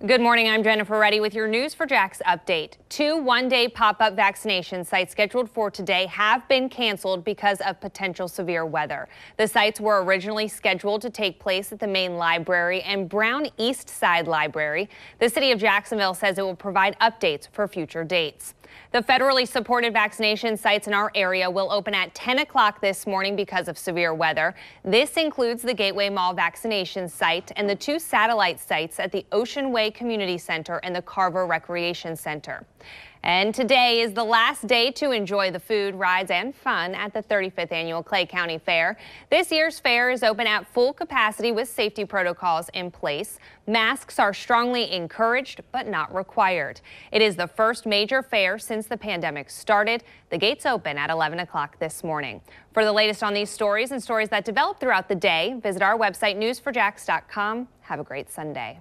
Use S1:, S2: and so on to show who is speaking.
S1: Good morning. I'm Jennifer Ready with your News4JAX update. Two one-day pop-up vaccination sites scheduled for today have been canceled because of potential severe weather. The sites were originally scheduled to take place at the main library and Brown East Side Library. The city of Jacksonville says it will provide updates for future dates. The federally supported vaccination sites in our area will open at 10 o'clock this morning because of severe weather. This includes the Gateway Mall vaccination site and the two satellite sites at the Ocean Way Community Center and the Carver Recreation Center. And today is the last day to enjoy the food, rides, and fun at the 35th Annual Clay County Fair. This year's fair is open at full capacity with safety protocols in place. Masks are strongly encouraged but not required. It is the first major fair since the pandemic started. The gates open at 11 o'clock this morning. For the latest on these stories and stories that develop throughout the day, visit our website news4jax.com. Have a great Sunday.